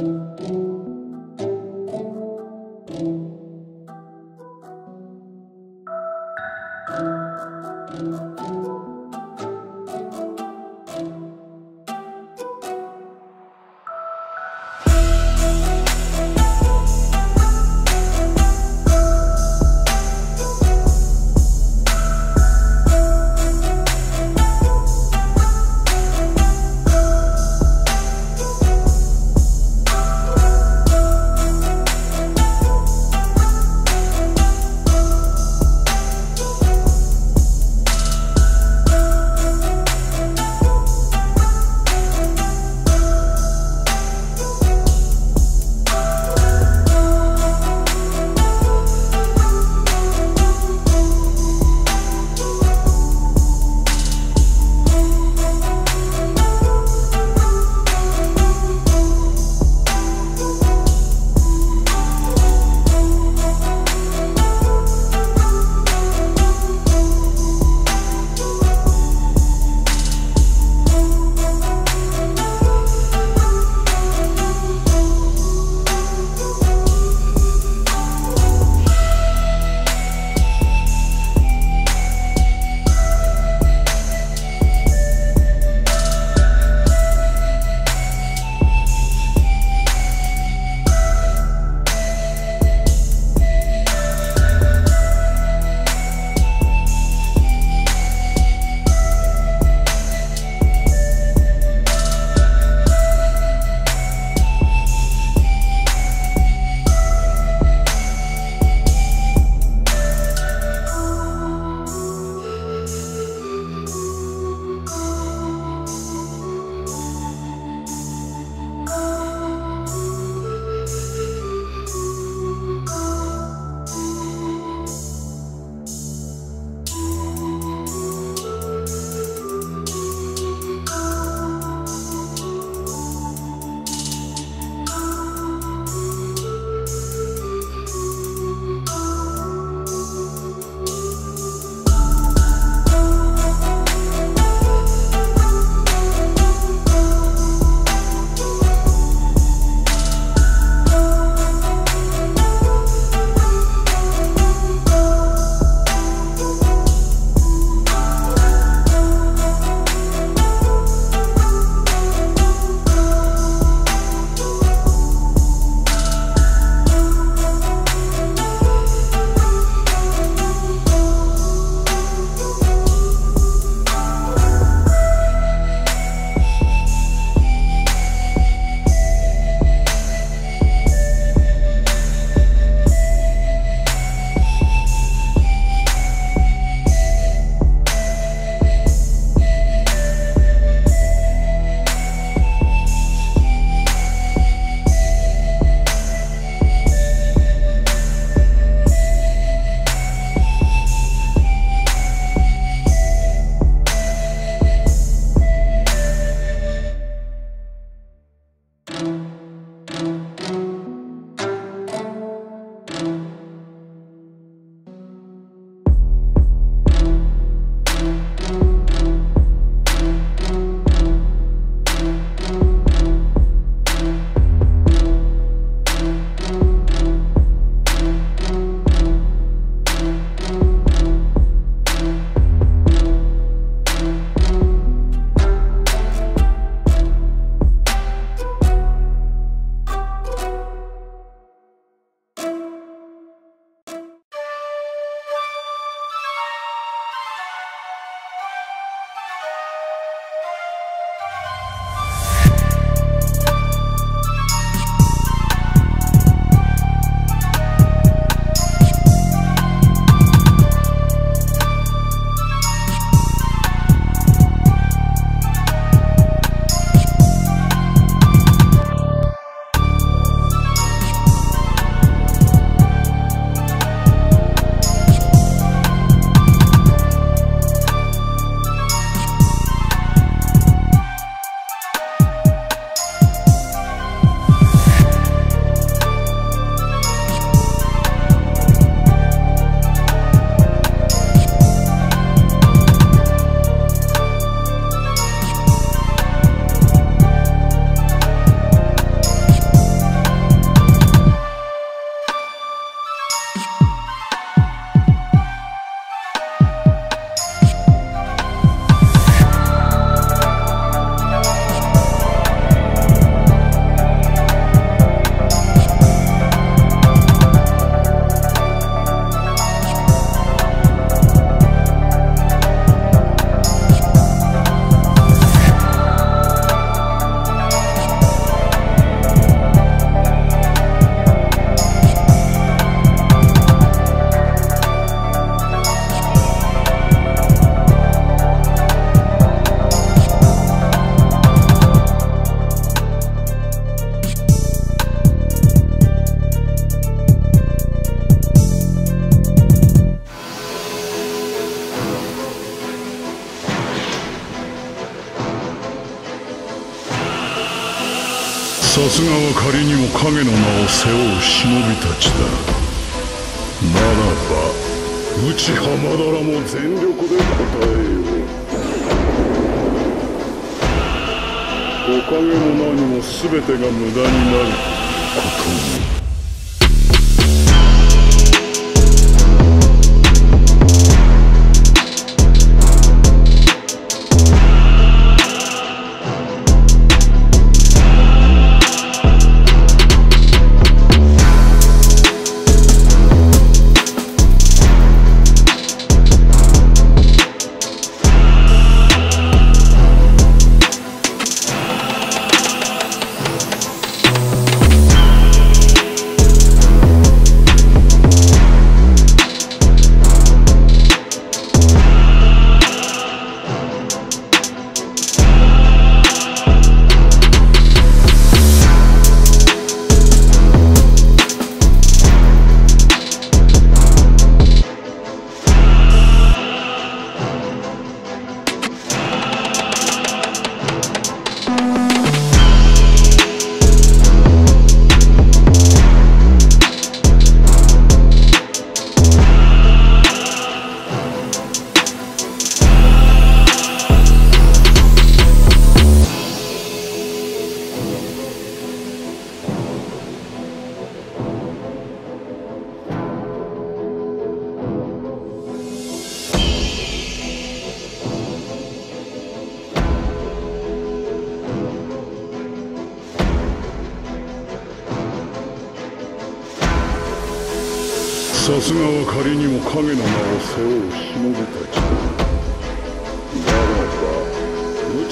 Música さすがは仮にも影の名を背負う忍びたちだ。ならば内浜だらも全力で答えよう。おかげも何も全てが無駄になることを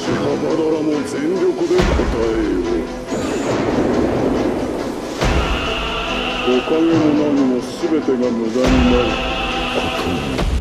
内浜田らも全力で答えよう。おかげも何も全てが無駄になる。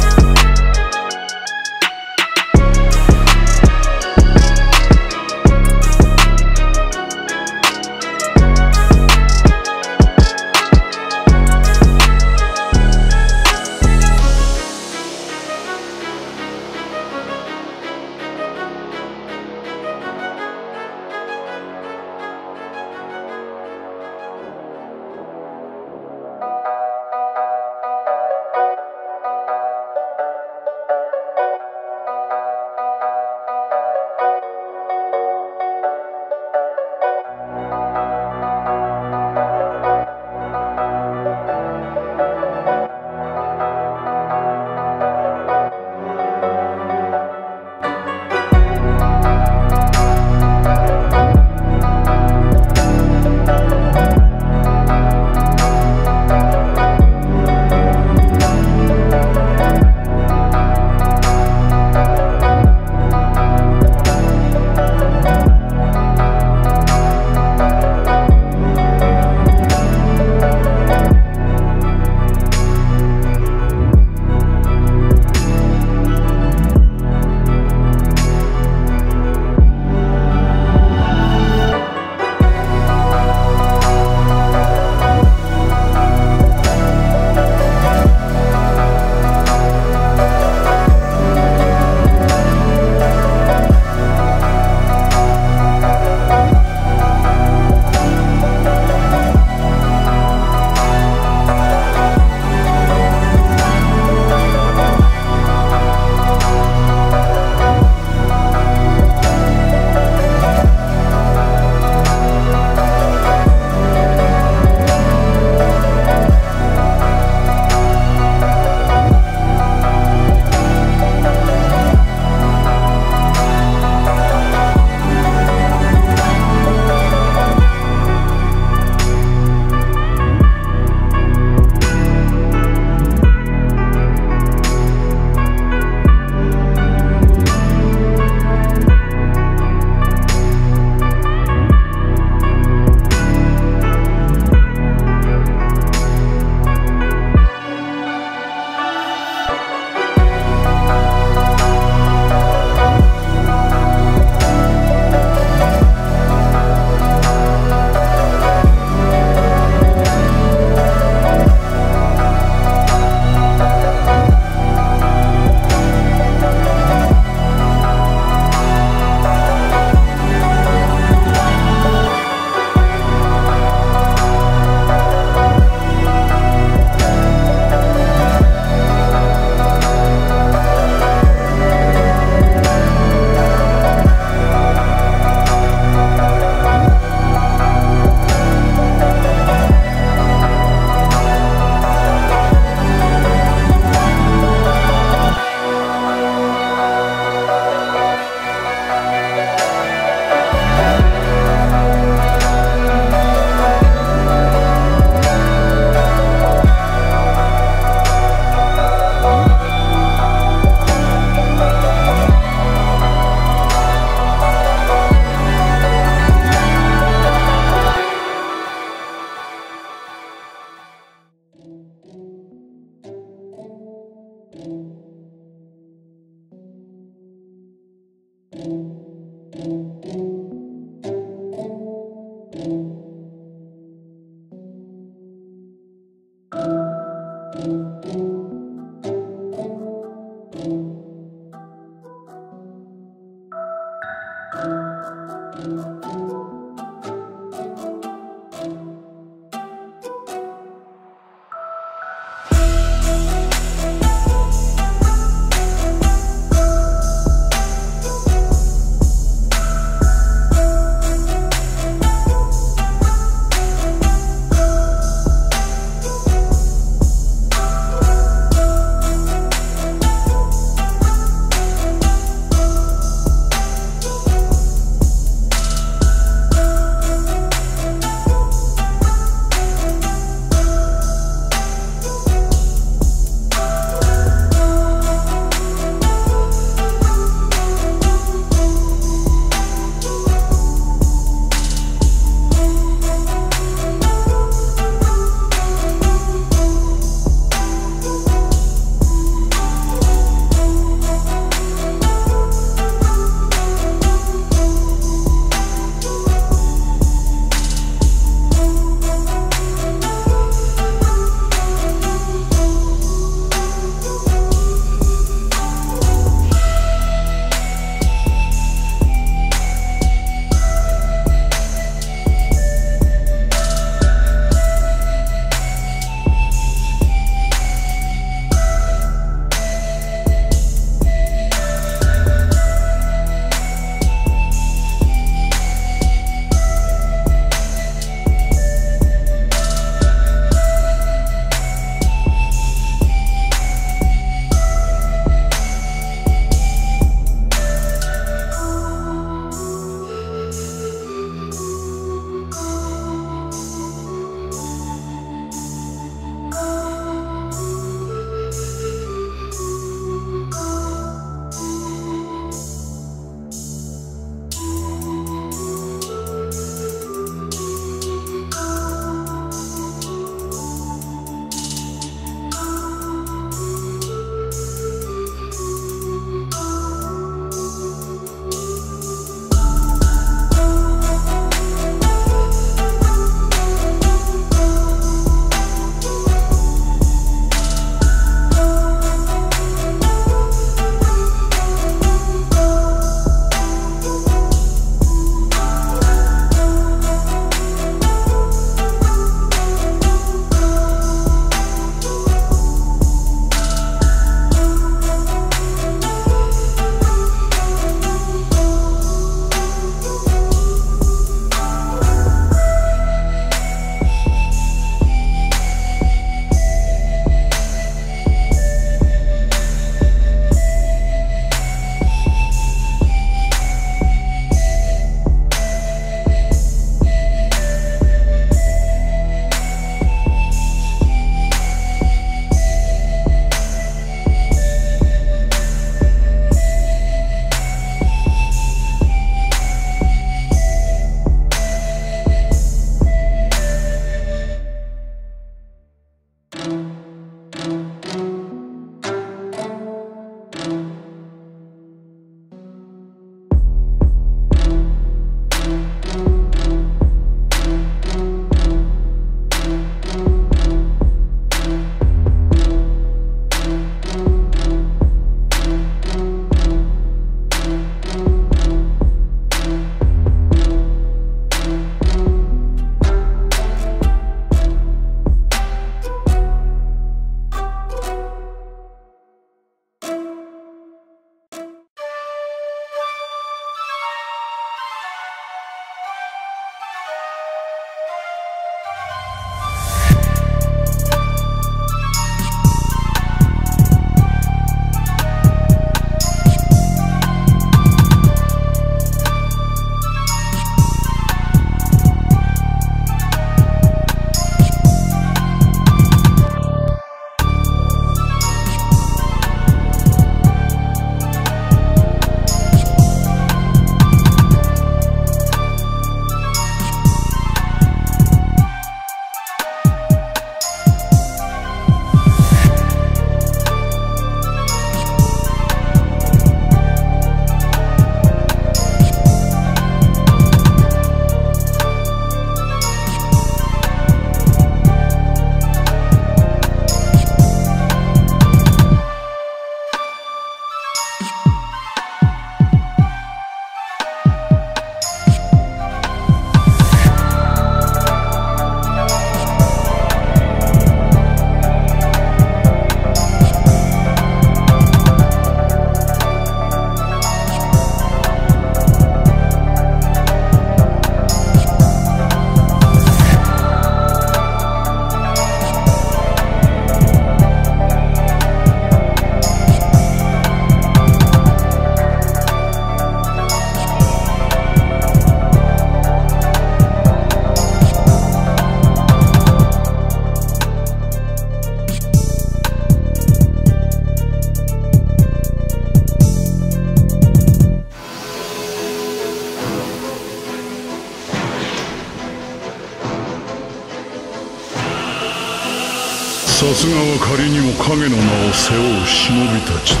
さすがは仮にも影の名を背負う忍びたちだ。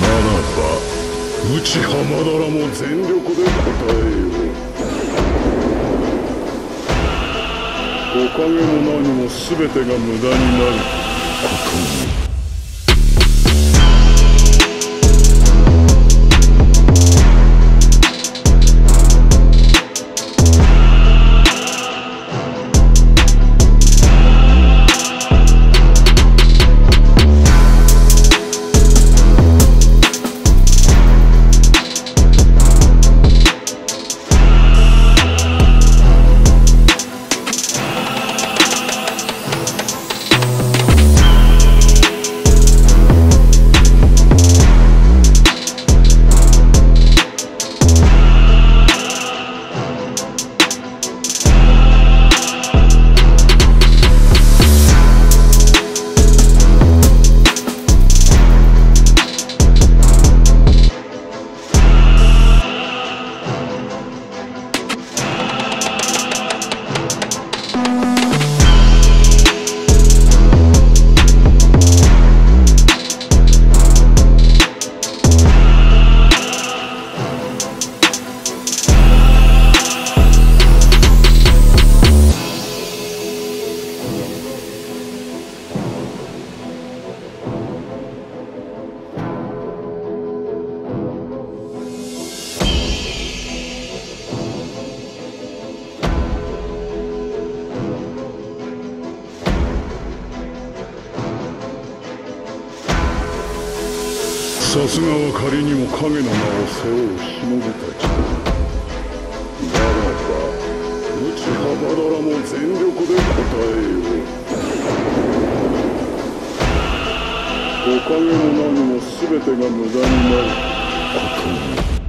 ならば内浜だらも全力で答えよう。おかげも何も全てが無駄になることにおかげも何も全てが無駄になる。